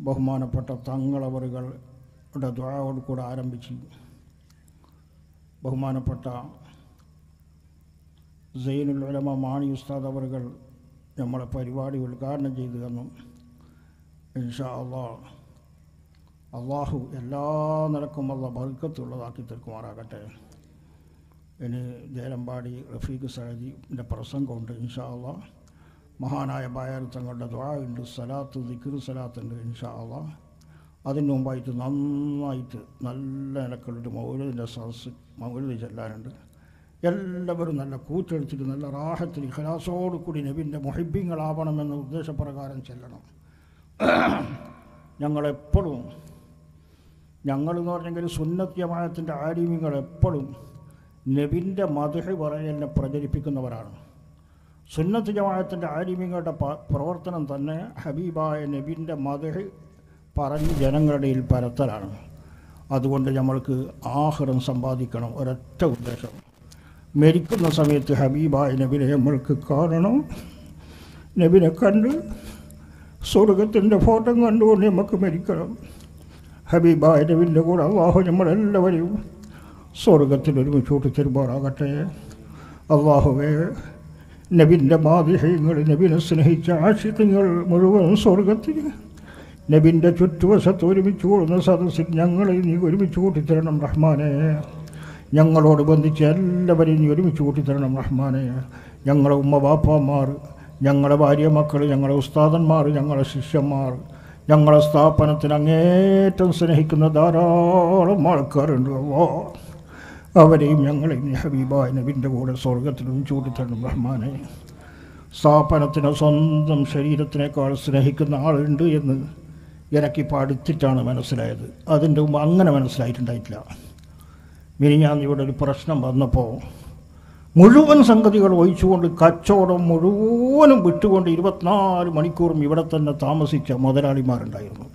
ബഹുമാനപ്പെട്ട തങ്ങളവറുകളുടെ ദ്വായോട് കൂടെ ആരംഭിച്ച്. ബഹുമാനപ്പെട്ട സൈനുൽ ഉലമ മാണി ഉസ്താദ് അവറുകൾ നമ്മളെ പരിപാടി ഉദ്ഘാടനം ചെയ്തു തന്നു. ഇൻഷാ അള്ളാ അള്ളാഹു എല്ലാ നിലക്കും അള്ള ബർക്കത്തുള്ളതാക്കി തീർക്കുമാറാകട്ടെ. ഇനി ജയലമ്പാടി റഫീഖ് സഹദിന്റെ പ്രസംഗമുണ്ട്. ഇൻഷാ അള്ളാഹ് മഹാനായ ബായാൽ തങ്ങളുടെ ദ്വാണ്ട് സലാത്ത് ദിക്ർ സലാത്തുണ്ട് ഇൻഷാ അള്ളാഹ് അതിന് മുമ്പായിട്ട് നന്നായിട്ട് നല്ല നിലക്കുള്ളൊരു മൗലതിന്റെ സദസ് മൗലതി ചെല്ലാനുണ്ട്. എല്ലാവരും നല്ല കൂറ്റെടുത്തിട്ട് നല്ല റാഹത്തിൽ ഖലാസോട് കൂടി നബിന്റെ മൊഹിബിങ്ങളാവണമെന്ന ഉദ്ദേശപ്രകാരം ചെല്ലണം. ഞങ്ങളെപ്പോഴും ഞങ്ങളെന്ന് പറഞ്ഞെങ്കിൽ സുന്നത്യമായത്തിന്റെ ആരീമ്യങ്ങൾ എപ്പോഴും നബിന്റെ മധുഹ് പറയലിനെ പ്രചരിപ്പിക്കുന്നവരാണ്. സുന്നത്ത് ജമാഅത്തിന്റെ ആലിമികളുടെ പ്രവർത്തനം തന്നെ ഹബീബായ നബീന്റെ മതഹ് പറഞ്ഞ് ജനങ്ങളുടെ ഇടയിൽ പരത്തലാണ്. അതുകൊണ്ട് നമ്മൾക്ക് ആഹ്റം സമ്പാദിക്കണം ഒരൊറ്റ ഉദ്ദേശം. മരിക്കുന്ന സമയത്ത് ഹബീബായ നബിനെ നമ്മൾക്ക് കാണണം. നബിനെ കണ്ട് സ്വർഗത്തിന്റെ ഫോട്ടോ കണ്ടുകൊണ്ട് നമുക്ക് മരിക്കണം. ഹബീബായ നബിന്റെ കൂടെ അള്ളാഹു നമ്മളെല്ലാവരെയും സ്വർഗത്തിൽ ഒരുമിച്ചോട്ട് തരുമാറാകട്ടെ അള്ളാഹുവേ നബിന്റെ മാതിഹ്യങ്ങൾ നബിനെ സ്നേഹിച്ച ആശിക്കങ്ങൾ മുഴുവൻ സ്വർഗത്തിൽ നബിന്റെ ചുറ്റുവശത്ത് ഒരുമിച്ച് കൂടുന്ന സദസ്സിൽ ഞങ്ങളെ നീ ഒരുമിച്ച് കൂട്ടിത്തരണം റഹ്മാനെ. ഞങ്ങളോട് ബന്ധിച്ച് എല്ലാവരെയും നീ ഒരുമിച്ച് കൂട്ടിത്തരണം റഹ്മാനെ. ഞങ്ങളെ ഉമ്മ ബാപ്പമാർ ഞങ്ങളെ ഭാര്യ മക്കൾ ഞങ്ങളെ ഉസ്താദന്മാർ ഞങ്ങളെ ശിഷ്യന്മാർ ഞങ്ങളെ സ്ഥാപനത്തിന് അങ്ങേറ്റം സ്നേഹിക്കുന്ന ധാരാളം ആൾക്കാരുണ്ട് അവരെയും ഞങ്ങളെയും ഹബീബായ നബിന്റെ കൂടെ സ്വർഗത്തിലും ചൂടിത്തരണം റഹ്മാനെ. സ്ഥാപനത്തിന് സ്വന്തം ശരീരത്തിനേക്കാൾ സ്നേഹിക്കുന്ന ആളുണ്ട് എന്ന് എനിക്ക് പഠിച്ചിട്ടാണ് മനസ്സിലായത്. അതിന്റെ മുമ്പ് അങ്ങനെ മനസ്സിലായിട്ടുണ്ടായിട്ടില്ല. ഞാൻ ഇവിടെ ഒരു പ്രശ്നം വന്നപ്പോൾ മുഴുവൻ സംഗതികൾ ഒഴിച്ചുകൊണ്ട് കച്ചവടം മുഴുവനും വിട്ടുകൊണ്ട് ഇരുപത്തിനാല് മണിക്കൂറും ഇവിടെ തന്നെ താമസിച്ച മുതലാളിമാരുണ്ടായിരുന്നു.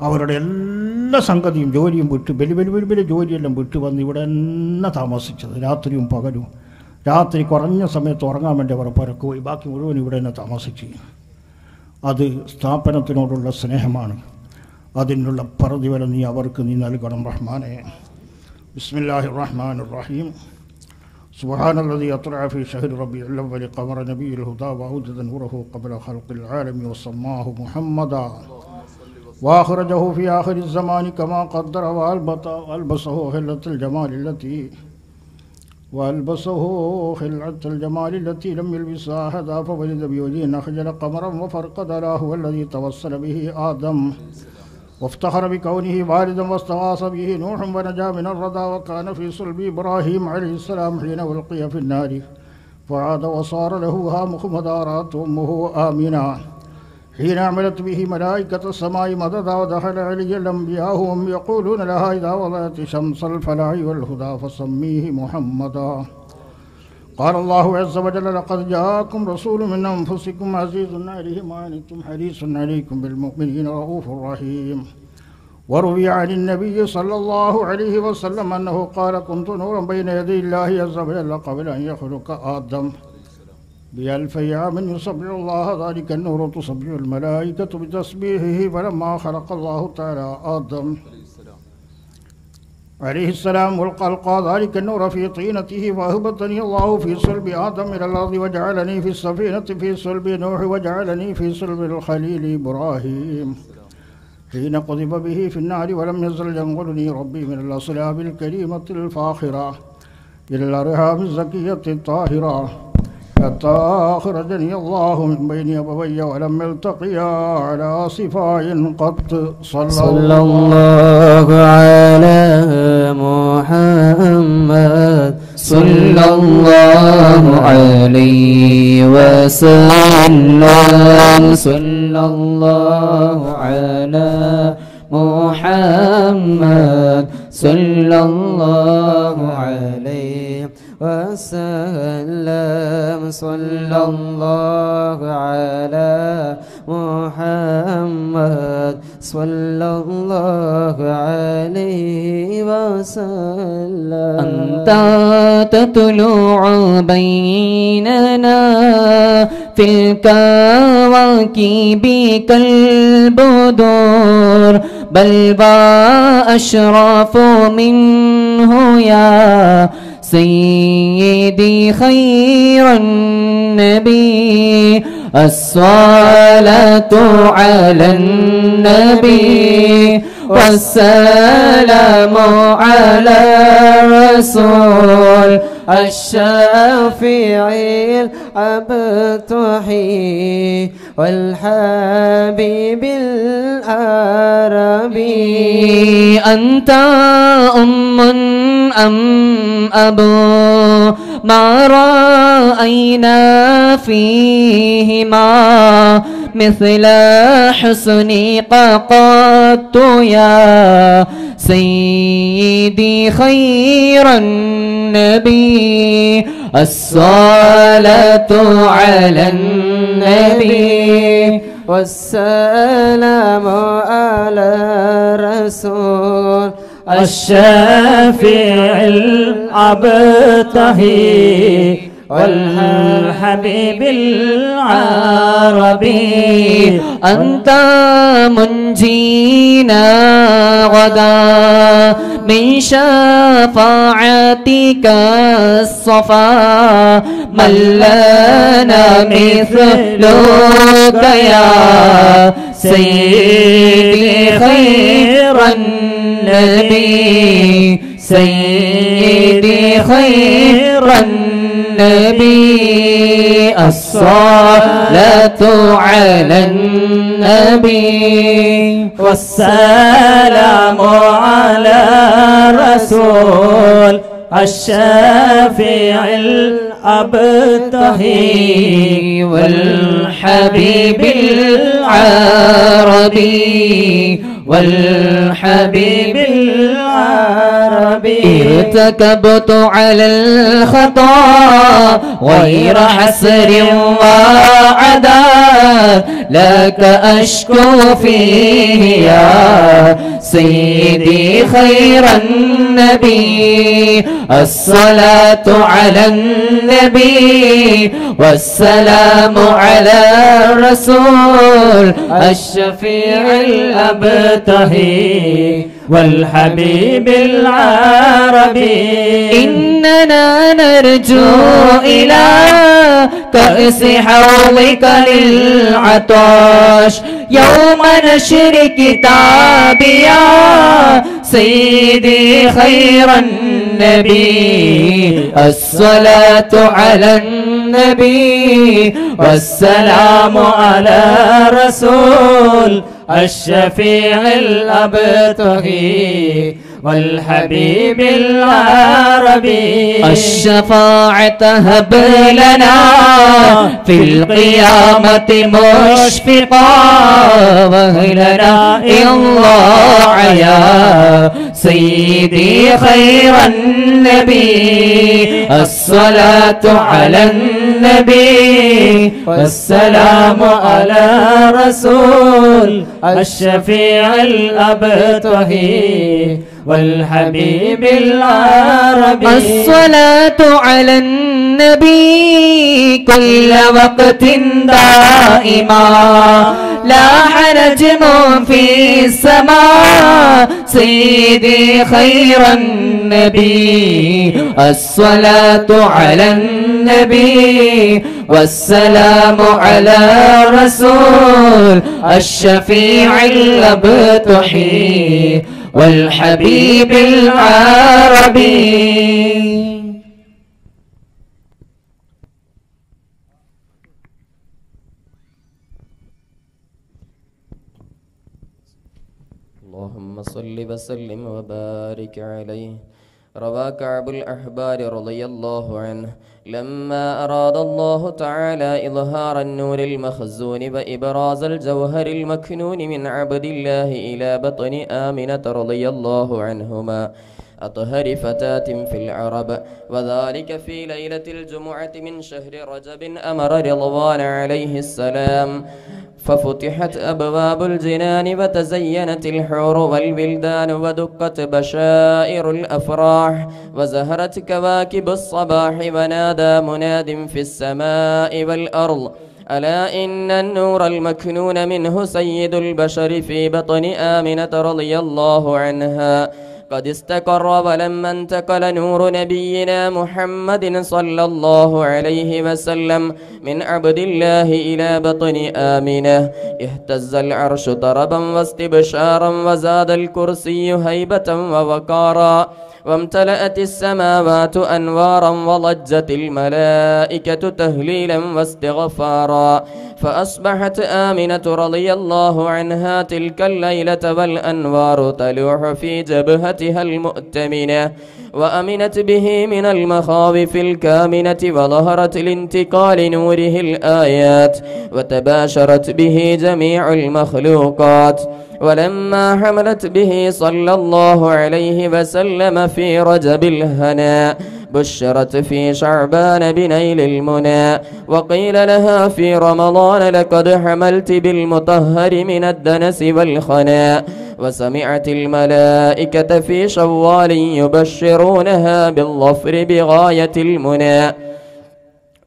അവരുടെ എല്ലാ സംഗതിയും ജോലിയും വിട്ട് വലിയ വലിയ വലിയ വലിയ ജോലിയെല്ലാം വിട്ട് വന്ന് ഇവിടെ തന്നെ താമസിച്ചത് രാത്രിയും പകലും രാത്രി കുറഞ്ഞ സമയത്ത് ഉറങ്ങാൻ വേണ്ടി അവർ പുറക്ക് പോയി ബാക്കി മുഴുവൻ ഇവിടെ തന്നെ താമസിച്ചു അത് സ്ഥാപനത്തിനോടുള്ള സ്നേഹമാണ് അതിനുള്ള പ്രതിഫലം നീ അവർക്ക് നീ നൽകണം റഹ്മാനെ ബിസ്മില്ലാഹി റഹ്മാൻ റഹീം سبحان الذي أطلع في شهر ربيع الأول قمر نبي الهدى وأوجد نوره قبل خلق العالم وسماه محمدا وأخرجه في آخر الزمان كما قدر وألبسه خلة الجمال التي وألبسه خلعة الجمال التي لم يلبسها أحد فولد بوجه أخجل قمرا وفرقد له هو الذي توسل به آدم. وافتخر بكونه والدا واستغاث به نوح ونجا من الردى وكان في صلب إبراهيم عليه السلام حين ألقي في النار. فعاد وصار له هام خمدارات أمه آمنا حين عملت به ملائكة السماء مددا ودخل علي الأنبياء وهم يقولون لها إذا وضعت شمس الفلاح والهدى فسميه محمدا قال الله عز وجل لقد جاءكم رسول من أنفسكم عزيز عليه ما عنتم حريص عليكم بالمؤمنين رؤوف رحيم وروي عن النبي صلى الله عليه وسلم أنه قال كنت نورا بين يدي الله عز وجل قبل أن يخلق آدم بألف أيام يسبح الله ذلك النور تسبح الملائكة بتسبيحه فلما خلق الله تعالى آدم عليه السلام والقلقى ذلك النور في طينته وأهبطني الله في صلب آدم إلى الأرض وجعلني في السفينة في صلب نوح وجعلني في صلب الخليل إبراهيم. حين قذف به في النار ولم يزل ينقلني ربي من الأصلاب الكريمة الفاخرة إلى الأرحام الزكية الطاهرة. حتى أخرجني الله من بين أبوي ولم يلتقيا على صفاء قط صلى, صلى الله على محمد. صلى الله عليه وسلم. صلى الله على محمد. صلى الله عليه وسلم. صلى الله على محمد صلى الله عليه وسلم أنت تطلع بيننا في الكواكب كالبدور بل وأشرف منه يا سيدي خير النبي. الصلاة على النبي. والسلام على الرسول الشافع الأبتحي. والحبيب العربي أنت أم أم أبو ما رأينا فيهما مثل حسنك قط يا سيدي خير النبي. الصلاة على النبي والسلام على الرسول الشافع الأبتهي والحبيب العربي أنت منجينا غدا. من شفاعتك الصفا من لنا مثلك يا سيدي خير النبي سيدي خير النبي. الصلاة على النبي والسلام على الرسول الشافع الأبتهي والحبيب العربي والحبيب العربي. ارتكبت على الخطا غير حسر وعذاب لك أشكو فيه يا سيدي خير النبي. الصلاة على النبي والسلام على الرسول. الشفيع الأبتهي والحبيب العربي. إننا نرجو إلى كأس حوضك للعطش يوم نشر كتابي يا سيدي خير النبي. الصلاة على النبي والسلام على رسول الشفيع الأبتغي والحبيب العربي. الشفاعة هب لنا في القيامة مشفقا وهلنا الله يا سيدي خير النبي. الصلاة على النبي. والسلام على رسول الشفيع الأبتهي والحبيب العربي. الصلاة على النبي كل وقت دائما. لاح نجم في السماء سيدي خير النبي. الصلاة على النبي والسلام على رسول الشفيع الأبتحي والحبيب العربي. صل وسلم وبارك عليه. روى كعب الأحبار رضي الله عنه. لما أراد الله تعالى إظهار النور المخزون وإبراز الجوهر المكنون من عبد الله إلى بطن آمنة رضي الله عنهما أطهر فتاة في العرب. وذلك في ليلة الجمعة من شهر رجب أمر رضوان عليه السلام. ففتحت أبواب الجنان وتزينت الحور والبلدان ودقت بشائر الأفراح. وزهرت كواكب الصباح ونادى مناد في السماء والأرض. ألا إن النور المكنون منه سيد البشر في بطن آمنة رضي الله عنها. قد استقر ولما انتقل نور نبينا محمد صلى الله عليه وسلم من عبد الله إلى بطن آمنة. اهتز العرش طربا واستبشارا وزاد الكرسي هيبة ووقارا. وامتلأت السماوات أنوارا وضجت الملائكة تهليلا واستغفارا. فأصبحت آمنة رضي الله عنها تلك الليلة والأنوار تلوح في جبهتها المؤتمنة. وأمنت به من المخاوف الكامنة وظهرت لانتقال نوره الآيات وتباشرت به جميع المخلوقات ولما حملت به صلى الله عليه وسلم في رجب الهنا بشرت في شعبان بنيل المنى وقيل لها في رمضان لقد حملت بالمطهر من الدنس والخنا وسمعت الملائكة في شوال يبشرونها بالظفر بغاية المنى.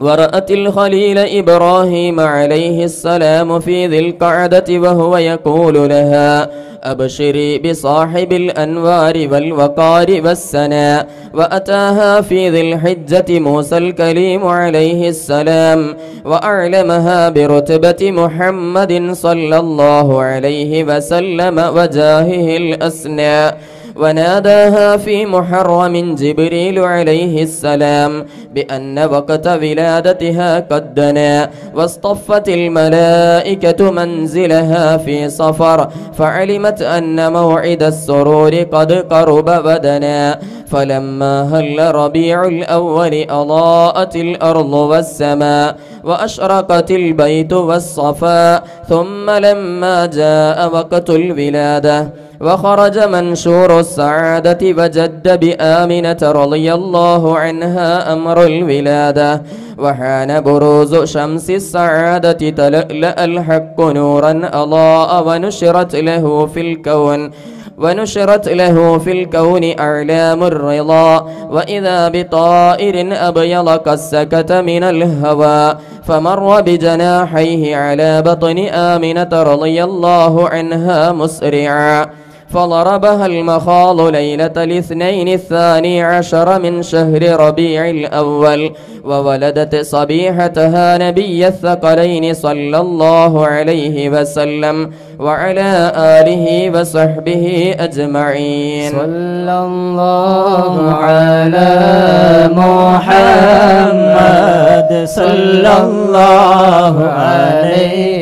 ورأت الخليل إبراهيم عليه السلام في ذي القعدة وهو يقول لها أبشري بصاحب الأنوار والوقار والسناء وأتاها في ذي الحجة موسى الكليم عليه السلام وأعلمها برتبة محمد صلى الله عليه وسلم وجاهه الأسنى. وناداها في محرم جبريل عليه السلام بأن وقت ولادتها قد دنا واصطفت الملائكة منزلها في صفر فعلمت أن موعد السرور قد قرب بدنا فلما هل ربيع الأول أضاءت الأرض والسماء وأشرقت البيت والصفاء ثم لما جاء وقت الولادة وخرج منشور السعادة وجد بآمنة رضي الله عنها أمر الولادة وحان بروز شمس السعادة تلألأ الحق نورا أضاء ونشرت له في الكون ونشرت له في الكون أعلام الرضا وإذا بطائر أبيض قد سكت من الهوى فمر بجناحيه على بطن آمنة رضي الله عنها مسرعا فضربها المخاض ليلة الاثنين الثاني عشر من شهر ربيع الأول وولدت صبيحتها نبي الثقلين صلى الله عليه وسلم وعلى آله وصحبه أجمعين. صلى الله على محمد صلى الله عليه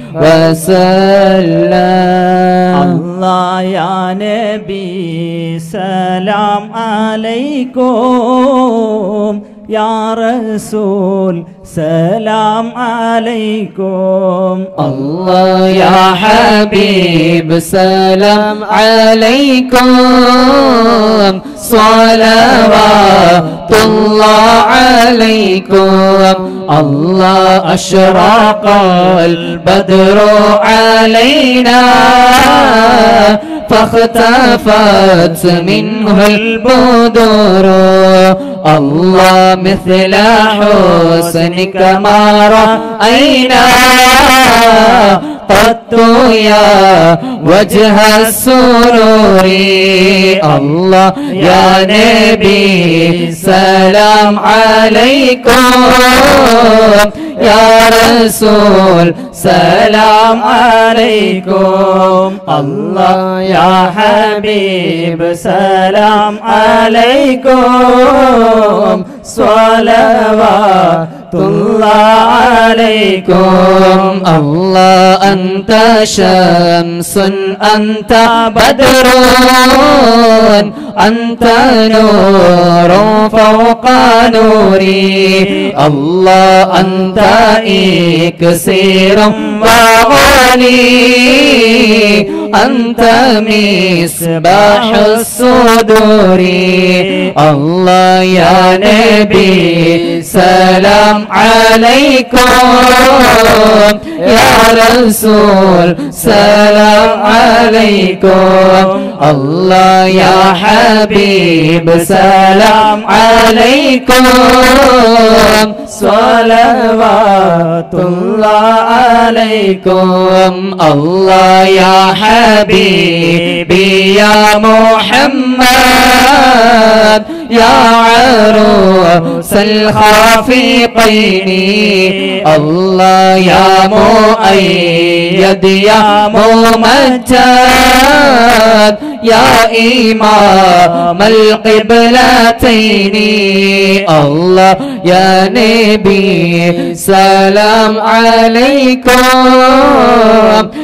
وسلم. الله يا نبي سلام عليكم. يا رسول سلام عليكم. الله يا حبيب سلام عليكم. صلوات الله عليكم. الله أشرق البدر علينا. فاختفت منه البدور الله مثل حسنك ما رأينا. قط يا وجه السرور. الله يا نبي سلام عليكم. يا رسول سلام عليكم. الله يا حبيب سلام عليكم. صلوات الله عليكم. الله أنت شمس أنت بدر أنت نور فوق نوري. الله أنت إكسير وغني. أنت مصباح الصدور. الله يا نبي سلام عليكم. يا رسول سلام عليكم. الله يا حبيب سلام عليكم. صلوات الله عليكم. الله يا حبيبي يا محمد. يا عروس الخافقين. الله يا مؤيد يا ممجد. يا إمام القبلتين. الله يا نبي سلام عليكم.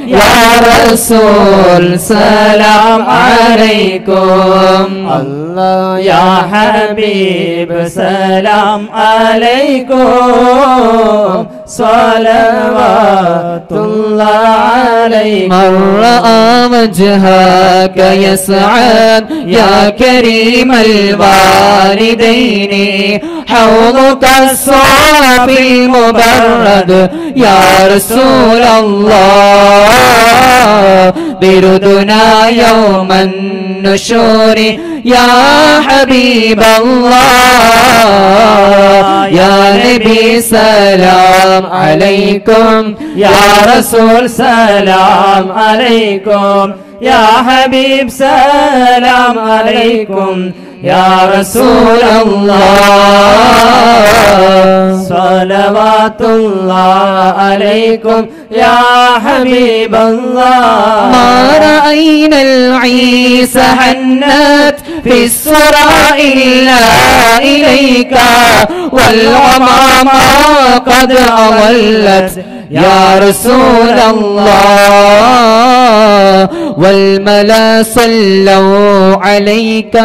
يا رسول سلام عليكم. الله يا حبيب سلام عليكم. صلوات الله عليكم. من رأى وجهك يسعد يا كريم الوالدين. حوضك الصافي المبرد يا رسول الله. بردنا يوم النشور يا حبيب الله يا نبي سلام عليكم يا رسول سلام عليكم يا حبيب سلام عليكم يا رسول الله. صلوات الله عليكم يا حبيب الله. ما رأينا العيسى حنت في السرى إلا إليك والغمامة قد أضلت يا رسول الله والملا صلوا عليك.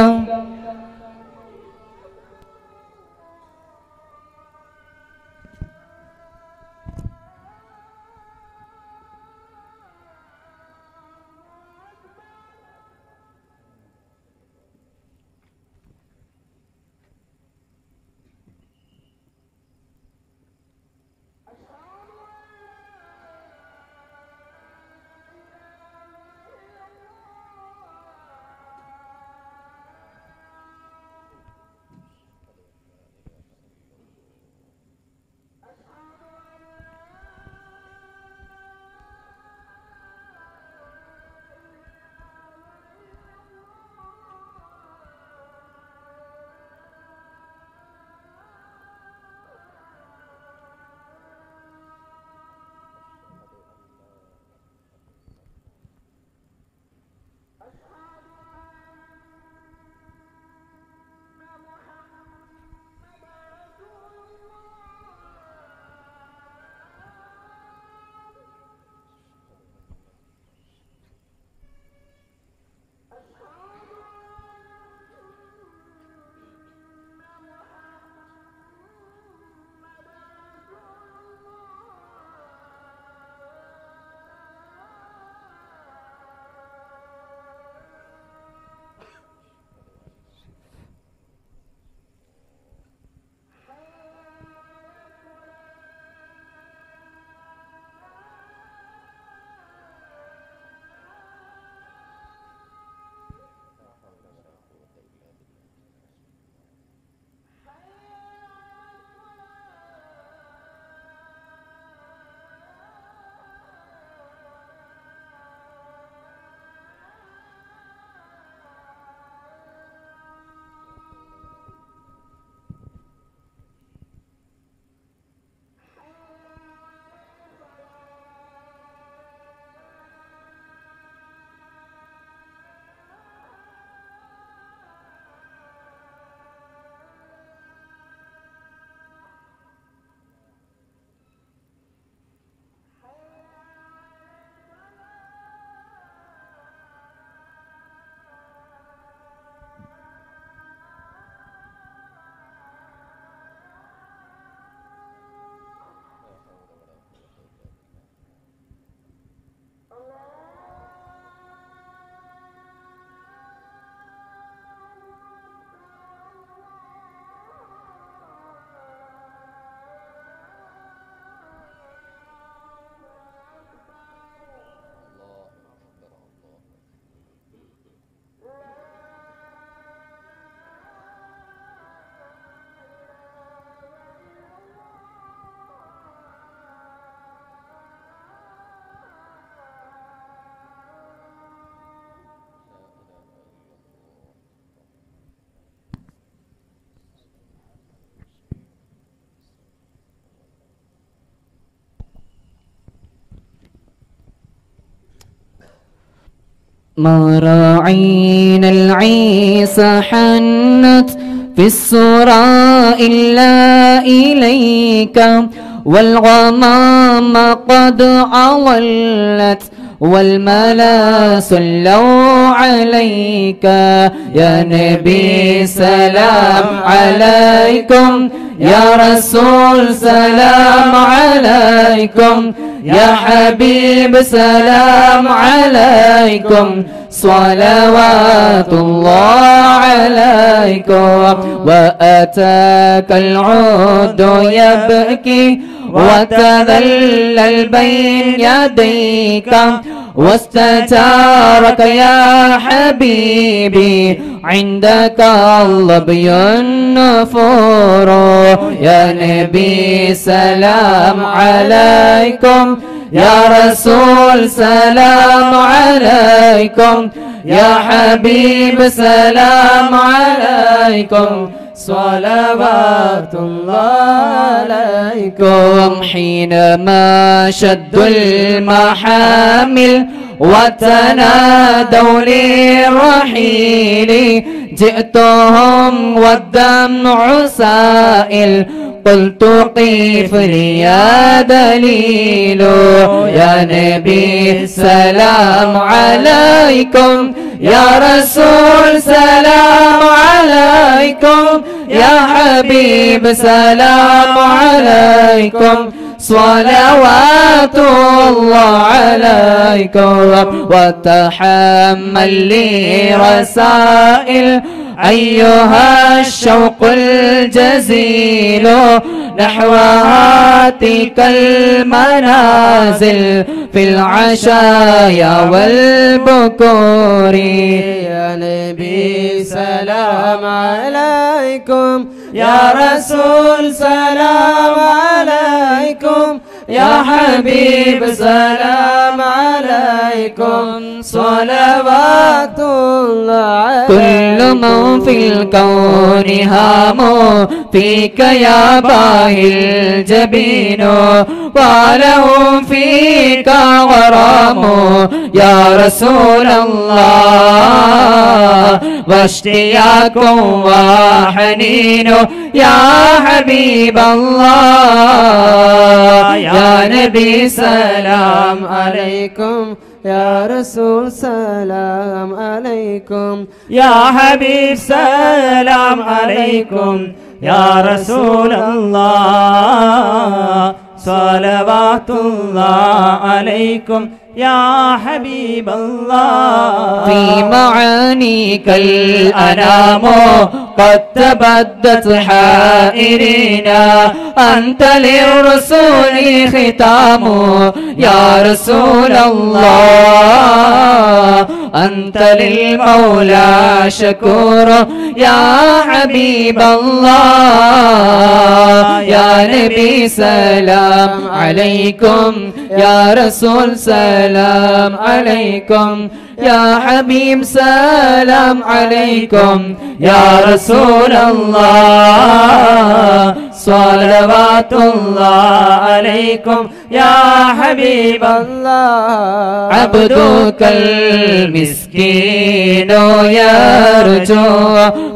مراعين العيسى حنت في السورة إلا إليك والغمام قد أضلت والملا صلوا عليك يا نبي سلام عليكم يا رسول سلام عليكم يا حبيب سلام عليكم. صلوات الله عليكم. وأتاك العود يبكي. وتذلل بين يديك. واستجارك يا حبيبي. عندك اللبي النفور يا نبي سلام عليكم. يا رسول سلام عليكم. يا حبيب سلام عليكم. صلوات الله عليكم. حينما شدوا المحامل وتنادوا للرحيل. جئتهم والدمع سائل. قلت قيف لي يا دليل. يا نبي سلام عليكم. يا رسول سلام عليكم. يا حبيب سلام عليكم. صلوات الله عليكم وتحمل لي رسائل أيها الشوق الجزيل. نحو هاتك المنازل في العشايا والبكور. يا نبي سلام عليكم. يا رسول سلام عليكم. يا حبيب سلام عليكم. صلوات الله كل من في الكون هام فيك يا باهي الجبين ولهم فيك غرام. يا رسول الله واشتياق وحنين يا حبيب الله يا نبي سلام عليكم يا رسول سلام عليكم يا حبيب سلام عليكم يا رسول الله صلوات الله عليكم يا حبيب الله. في معانيك الأنام قد تبدت حائرينا أنت للرسول ختام. يا رسول الله أنت للمولى شكور. يا حبيب الله يا نبي سلام عليكم. يا رسول سلام عليكم. يا حبيب سلام عليكم. يا رسول الله صلوات الله عليكم. يا حبيب الله عبدك المسكين يرجو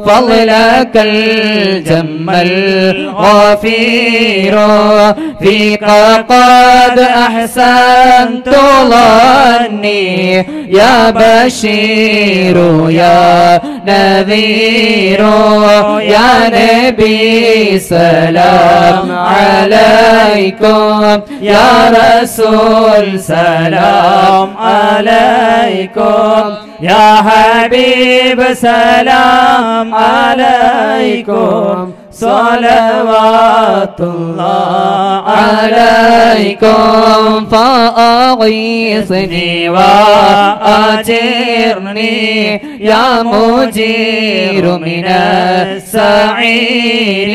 فضلك الجم الغفير فيك قد أحسنت ظني يا بشير يا نذير يا نبي سلام عليكم يا رسول سلام عليكم يا حبيب سلام عليكم. صلوات الله عليكم. فأغيثني وأجرني يا مجير من السعير.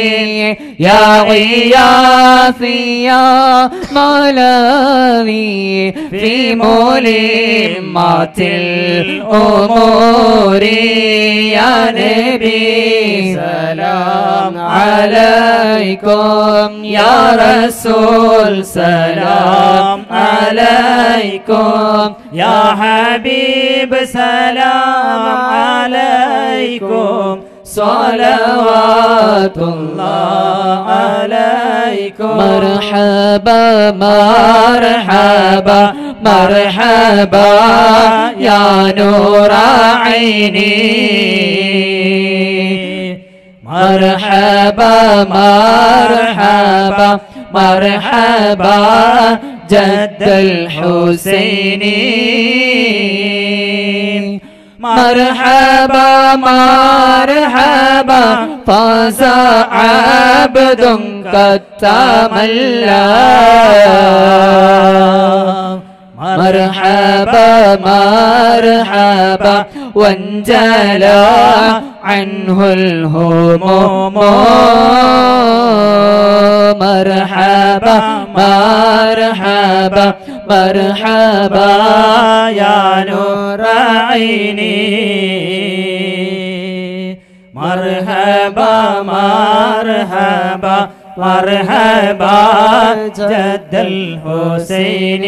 يا غياثي يا ملاذي في ملمات الأمور. يا نبي سلام عليكم يا رسول سلام. عليكم يا حبيب سلام. عليكم صلوات الله. عليكم مرحبا مرحبا مرحبا يا نور عيني. مرحبا مرحبا مرحبا جد الحسين. مرحبا مرحبا فاز عبد قد تملى مرحبا مرحبا وانجلى عنه الهموم مرحبا مرحبا مرحبا يا نور عيني مرحبا مرحبا مرحبا جد الحسين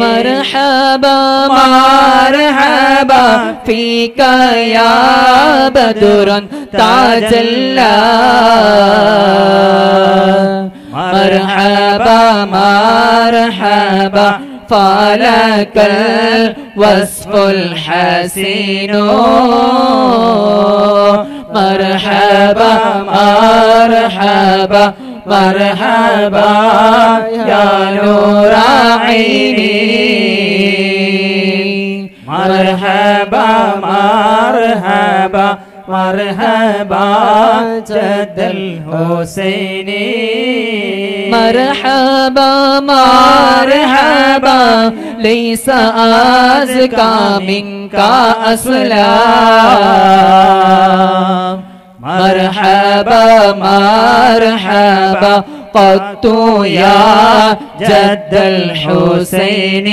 مرحبا مرحبا. فيك يا بدر تاج الله مرحبا مرحبا. فلك الوصف الحسين. مرحبا مرحبا. مرحبا يا نور عيني. مرحبا مرحبا مرحبا جد الحسين. مرحبا مرحبا ليس أزكى منك أصلا. مرحبا مرحبا قدت يا جد الحسين.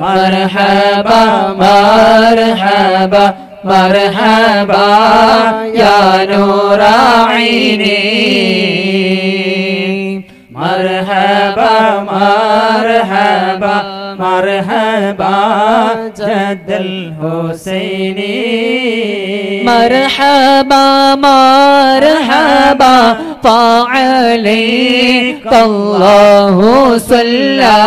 مرحبا مرحبا مرحبا يا نور عيني. مرحبا مرحبا مرحبا جد الحسين. مرحبا مرحبا فعليك الله صلى.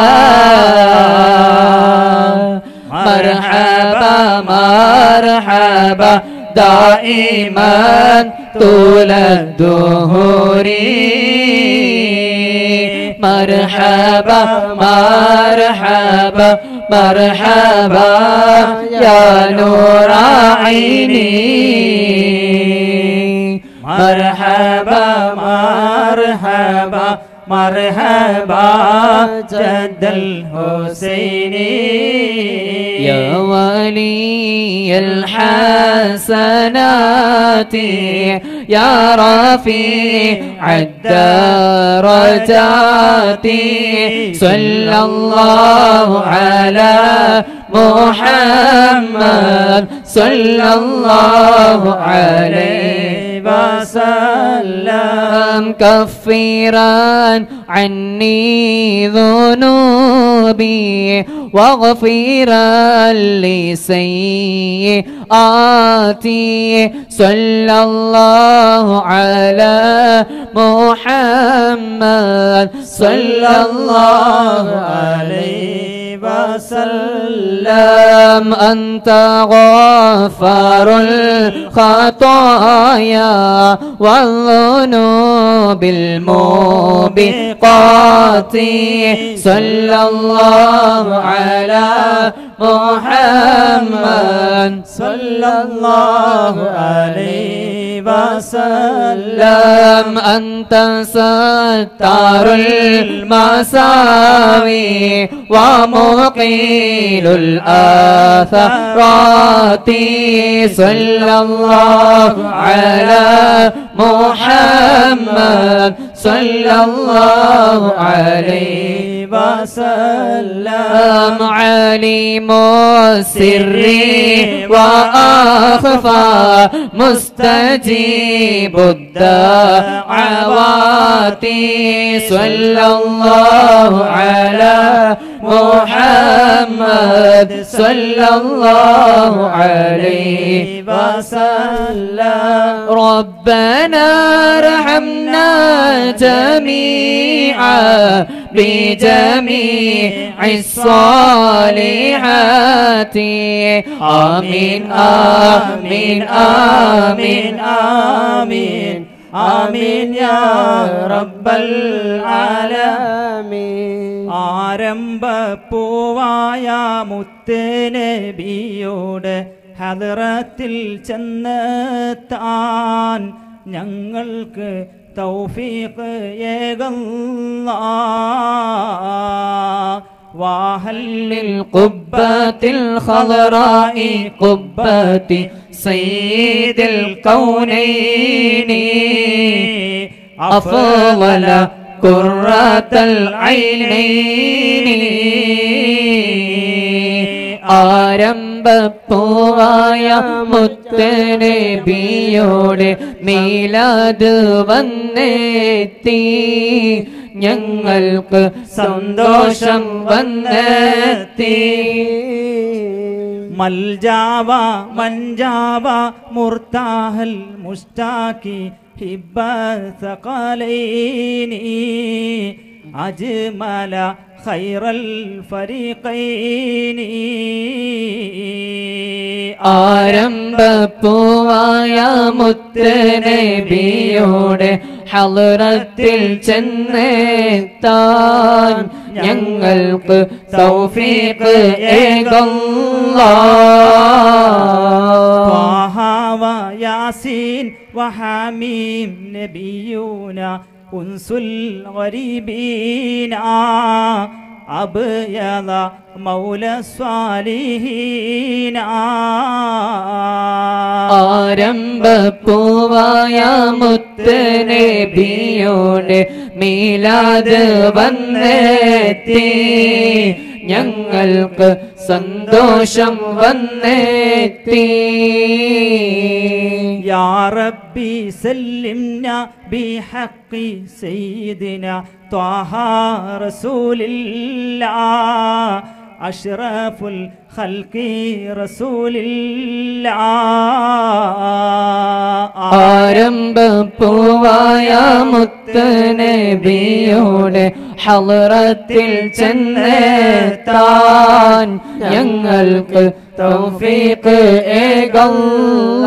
مرحبا مرحبا دائما طول الدهور مرحبا مرحبا مرحبا يا نور عيني. مرحبا مرحبا مرحبا جد الحسين. يا ولي الحسنات يا رفيع الدرجات صلى الله على محمد صلى الله عليه. وسلم. كفيرا عني ذنوبي واغفرا لسيئاتي. صلى الله على محمد. صلى الله عليه وسلم أنت غفار الخطايا والذنوب الموبقات. صلى الله على محمد. صلى الله عليه وسلم لم أنت ستار المساوي ومقيل الآثارات. صلى الله على محمد. صلى الله عليه وسلم. عليم السر وأخفى مستجيب الدعوات. صلى الله على محمد. صلى الله عليه وسلم. ربنا ارحمنا جميعا. بجميع الصالحات آمين آمين آمين آمين آمين يا رب العالمين ആരംഭപ്പൂവായ മുത്തനബിയോട് ഹദറത്തിൽ ചെന്നെത്താൻ ഞങ്ങൾക്ക് توفيق يا الله وهل القبة الخضراء قبة سيد الكونين. أفضل قرة العينين. آرم ആരംഭപ്പൂവായ മുത്തനബിയോടെ മീലാത് വന്നെത്തി. ഞങ്ങൾക്ക് സന്തോഷം വന്നെത്തി. മൽജാവ മഞ്ചാവ മുർത്താഹൽ മുസ്താക്കി ഹിബ്ബ സഖലൈനി. അജ്മല ഖൈറൽ ഫരീഖൈനി ആരംഭപ്പൂവായ മുത്തനബിയോടെ ഹലറത്തിൽ ചെന്നെത്താൻ ഞങ്ങൾക്ക് തൗഫീഖ് ഏകല്ലാ طه وياسين وحميم ഉൻസുൽ ഗരീബീന അബ്യദ മൗല സ്വാലിഹീന. ആരംഭപ്പൂവായ മുത്തനെ ബിയോടെ മീലാത് വന്നെത്തി. ഞങ്ങൾക്ക് സന്തോഷം വന്നെത്തി. يا ربي سلمنا بحق سيدنا طه رسول الله أشرف الخلق رسول الله ആരംഭപ്പൂവായ മുത്തനബിയോടെ ഹലറത്തിൽ ചെന്നെത്താൻ ഞങ്ങൾക്ക് tổng phi cư ê gông